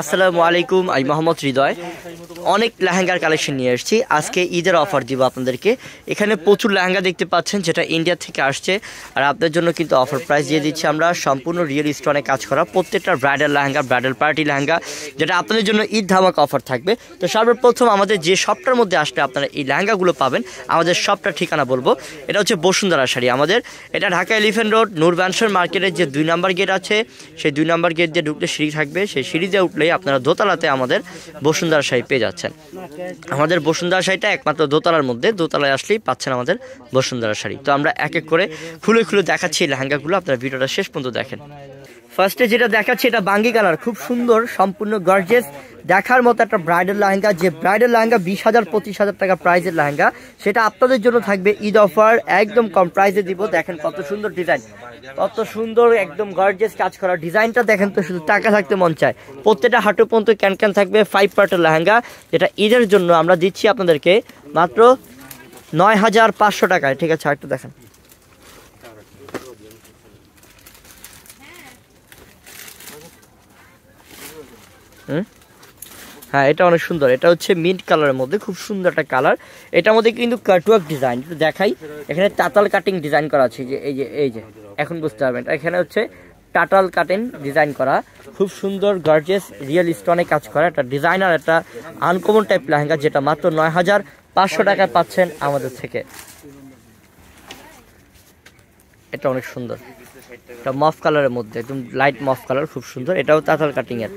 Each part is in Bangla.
আসসালামু আলাইকুম, আমি মোহাম্মদ হৃদয়। অনেক লেহেঙ্গার কালেকশন নিয়ে এসেছি। আজকে ঈদের অফার দিব আপনাদেরকে। এখানে প্রচুর লেহেঙ্গা দেখতে পাচ্ছেন, যেটা ইন্ডিয়া থেকে আসছে। আর আপনাদের জন্য কিন্তু অফার প্রাইস দিয়ে দিচ্ছি আমরা। সম্পূর্ণ রিয়েল স্টোনে কাজ করা প্রত্যেকটা bridal lehenga, bridal party lehenga, যেটা আপনাদের জন্য ঈদ ধামাক অফার থাকবে। তো সর্বপ্রথম আমাদের যে শপটার মধ্যে আসলে আপনারা এই লেহেঙ্গাগুলো পাবেন, আমাদের শপটার ঠিকানা বলব। এটা হচ্ছে বসুন্ধরা শাড়ি আমাদের। এটা ঢাকা এলিফেন্ট রোড, নূর মার্কেটের যে দুই নম্বর গেট আছে, সেই দুই নম্বর গেট দিয়ে ঢুকলে সিঁড়ি থাকবে। সেই সিঁড়ি দিয়ে উঠলেই আপনারা দোতলাতে আমাদের বসুন্ধরা শাড়ি পেয়ে যাচ্ছেন। আমাদের বসুন্ধরা শাড়িটা একমাত্র দোতলার মধ্যে, দোতলায় আসলেই পাচ্ছেন আমাদের বসুন্ধরা শাড়ি তো আমরা এক এক করে খুলে খুলে দেখাচ্ছি লেহেঙ্গাগুলো। আপনারা ভিডিওটা শেষ পর্যন্ত দেখেন। ফার্স্টে যেটা দেখাচ্ছি, এটা বাঙ্গি কালার, খুব সুন্দর, সম্পূর্ণ গর্জেস দেখার মতো একটা ব্রাইডাল লেহেঙ্গা, যে ব্রাইডাল লেহেঙ্গা বিশ হাজার, পঁচিশ হাজার টাকা প্রাইজের লেহেঙ্গা, সেটা আপনাদের জন্য থাকবে ঈদ অফার একদম কম প্রাইজে দিব। দেখেন কত সুন্দর ডিজাইন কত সুন্দর, একদম গর্জেস কাজ করা। ডিজাইনটা দেখেন তো, শুধু টাকা থাকতে মন চায়। প্রত্যেকটা হাঁটু পর্যন্ত ক্যান ক্যান থাকবে ফাইভ পার্টের লেহেঙ্গা, যেটা ঈদের জন্য আমরা দিচ্ছি আপনাদেরকে মাত্র নয় হাজার পাঁচশো টাকায়। ঠিক আছে, আরেকটু দেখেন। হুম? হ্যাঁ এটা অনেক সুন্দর। এটা হচ্ছে মিন্ট কালারের মধ্যে, খুব সুন্দর একটা কালার এটার মধ্যে কিন্তু কাটওয়ার্ক ডিজাইন দেখাই। এখানে তাতাল কাটিং ডিজাইন করা আছে যে, এই যে এই যে। এখন বুঝতে পারবেন এখানে হচ্ছে টাটাল কাটিং ডিজাইন করা। খুব সুন্দর গর্জেস রিয়েল স্টোনে কাজ করা। একটা ডিজাইনার একটা আনকমন টাইপ লেহেঙ্গা, যেটা মাত্র নয় হাজার পাঁচশো টাকায় পাচ্ছেন আমাদের থেকে। এটা অনেক সুন্দর। এটা মফ কালারের মধ্যে, একদম লাইট মফ কালার, খুব সুন্দর। এটাও তাঁতাল কাটিং এর।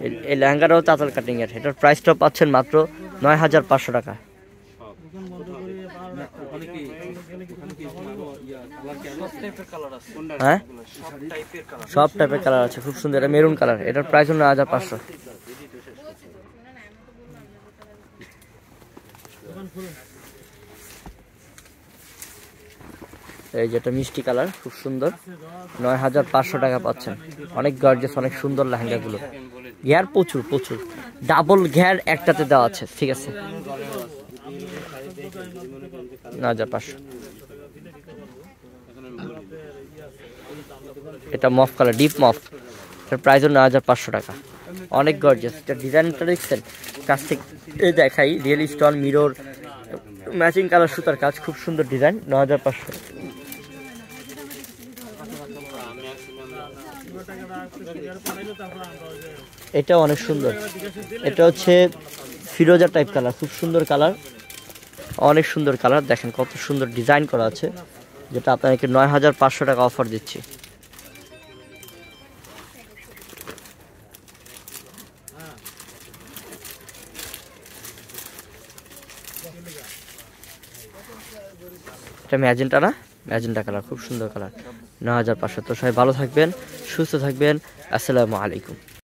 এই- লেহেঙ্গাটাও তাতাল কাটিং এর। এটার প্রাইসটাও পাচ্ছেন মাত্র নয় হাজার পাঁচশো টাকা। হ্যাঁ? সব টাইপের কালার আছে, খুব সুন্দর। এটা মেরুন কালার এটার প্রাইস নয় হাজার পাঁচশো। এই যেটা মিষ্টি কালার, খুব সুন্দর। নয় হাজার পাঁচশো টাকা পাচ্ছেন। অনেক গর্জেস অনেক সুন্দর লেহেঙ্গাগুলো। ঘ্যার প্রচুর প্রচুর। ডাবল ঘ্যার একটাতে দেওয়া আছে, ঠিক আছে? হাজার পাঁচশো। এটা মফ কালার ডিপ মফ। এটার প্রাইস হল নয় হাজার পাঁচশো টাকা। অনেক গর্জেস এটা ডিজাইনটা দেখছেন? কাছ থেকে দেখাই real stone mirror matching colour সুতার কাজ, খুব সুন্দর ডিজাইন নয় হাজার পাঁচশো। এটা অনেক সুন্দর। এটা হচ্ছে ফিরোজা টাইপ কালার খুব সুন্দর কালার অনেক সুন্দর কালার দেখেন কত সুন্দর ডিজাইন করা আছে, যেটা আপনাকে নয় হাজার পাঁচশো টাকা অফার দিচ্ছি। এটা ম্যাজেন্টা না? ম্যাজেন্টা কালার, খুব সুন্দর কালার। নয় হাজার পাঁচশো তো সবাই ভালো থাকবেন, সুস্থ থাকবেন। আসসালামু আলাইকুম।